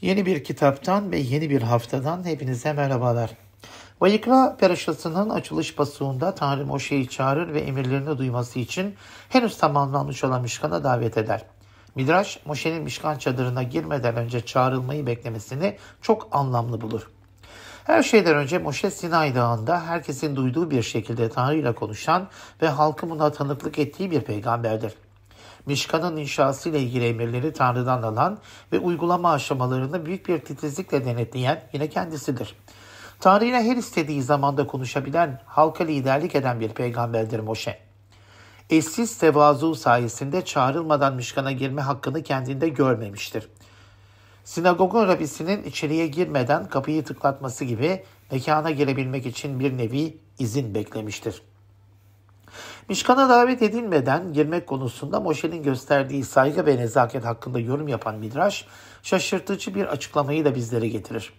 Yeni bir kitaptan ve yeni bir haftadan hepinize merhabalar. Vayikra Peraşası'nın açılış pasığında Tanrı Moşe'yi çağırır ve emirlerini duyması için henüz tamamlanmış olan Mişkan'a davet eder. Midraş, Moşe'nin Mişkan çadırına girmeden önce çağrılmayı beklemesini çok anlamlı bulur. Her şeyden önce Moşe Sinay Dağı'nda herkesin duyduğu bir şekilde Tanrı ile konuşan ve halkın buna tanıklık ettiği bir peygamberdir. Mişkan'ın inşası ile ilgili emirleri Tanrı'dan alan ve uygulama aşamalarını büyük bir titizlikle denetleyen yine kendisidir. Tanrı ile her istediği zamanda konuşabilen, halka liderlik eden bir peygamberdir Moşe. Eşsiz tevazu sayesinde çağrılmadan Mişkan'a girme hakkını kendinde görmemiştir. Sinagogun rabisinin içeriye girmeden kapıyı tıklatması gibi mekana girebilmek için bir nevi izin beklemiştir. Mişkan'a davet edilmeden girmek konusunda Moşe'nin gösterdiği saygı ve nezaket hakkında yorum yapan Midraş, şaşırtıcı bir açıklamayı da bizlere getirir.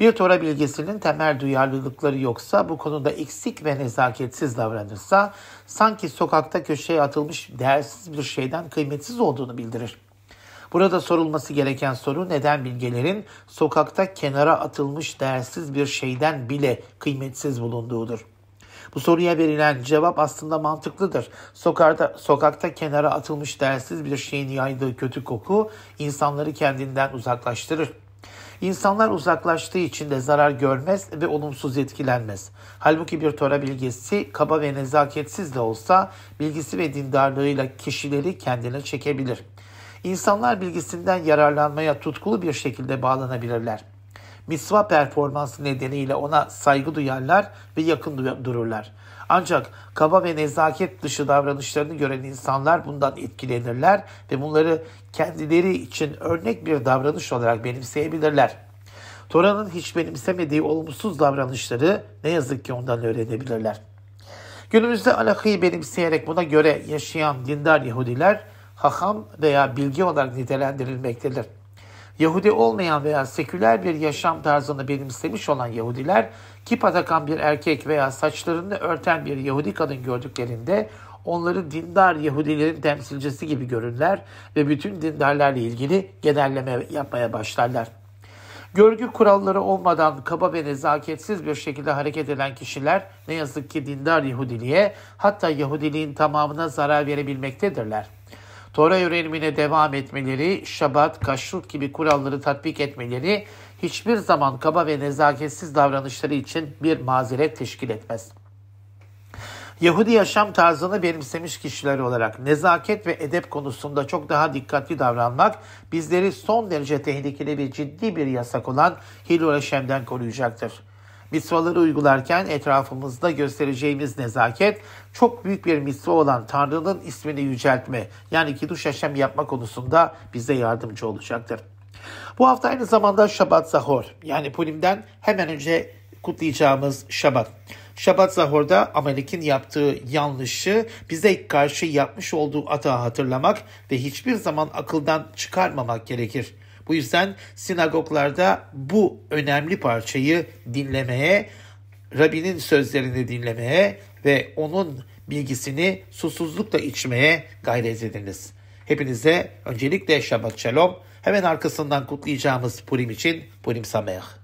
Bir Tora bilgisinin temel duyarlılıkları yoksa, bu konuda eksik ve nezaketsiz davranırsa, sanki sokakta köşeye atılmış değersiz bir şeyden kıymetsiz olduğunu bildirir. Burada sorulması gereken soru neden bilgelerin sokakta kenara atılmış değersiz bir şeyden bile kıymetsiz bulunduğudur. Bu soruya verilen cevap aslında mantıklıdır. Sokakta, sokakta kenara atılmış değersiz bir şeyin yaydığı kötü koku insanları kendinden uzaklaştırır. İnsanlar uzaklaştığı için de zarar görmez ve olumsuz etkilenmez. Halbuki bir Tora bilgisi kaba ve nezaketsiz de olsa bilgisi ve dindarlığıyla kişileri kendine çekebilir. İnsanlar bilgisinden yararlanmaya tutkulu bir şekilde bağlanabilirler misva performansı nedeniyle ona saygı duyarlar ve yakın dururlar. Ancak kaba ve nezaket dışı davranışlarını gören insanlar bundan etkilenirler ve bunları kendileri için örnek bir davranış olarak benimseyebilirler. Tora'nın hiç benimsemediği olumsuz davranışları ne yazık ki ondan öğrenebilirler. Günümüzde alakayı benimseyerek buna göre yaşayan dindar Yahudiler hakam veya bilgi olarak nitelendirilmektedir. Yahudi olmayan veya seküler bir yaşam tarzını benimsemiş olan Yahudiler, kipa takan bir erkek veya saçlarını örten bir Yahudi kadın gördüklerinde onları dindar Yahudilerin temsilcisi gibi görürler ve bütün dindarlarla ilgili genelleme yapmaya başlarlar. Görgü kuralları olmadan kaba ve nezaketsiz bir şekilde hareket eden kişiler ne yazık ki dindar Yahudiliğe hatta Yahudiliğin tamamına zarar verebilmektedirler. Tora öğrenimine devam etmeleri, şabat, kaşrut gibi kuralları tatbik etmeleri hiçbir zaman kaba ve nezaketsiz davranışları için bir mazeret teşkil etmez. Yahudi yaşam tarzını benimsemiş kişiler olarak nezaket ve edep konusunda çok daha dikkatli davranmak bizleri son derece tehlikeli bir ciddi bir yasak olan Hilul Haşem'den koruyacaktır. Misvaları uygularken etrafımızda göstereceğimiz nezaket çok büyük bir misva olan Tanrı'nın ismini yüceltme yani Kiddush Hashem yapma konusunda bize yardımcı olacaktır. Bu hafta aynı zamanda Şabat Zahor yani Purim'den hemen önce kutlayacağımız Şabat. Şabat Zahor'da Amalek'in yaptığı yanlışı bize karşı yapmış olduğu atağı hatırlamak ve hiçbir zaman akıldan çıkarmamak gerekir. Bu yüzden sinagoglarda bu önemli parçayı dinlemeye, Rabbinin sözlerini dinlemeye ve onun bilgisini susuzlukla içmeye gayret ediniz. Hepinize öncelikle Şabat Shalom, hemen arkasından kutlayacağımız Purim için Purim Sameh.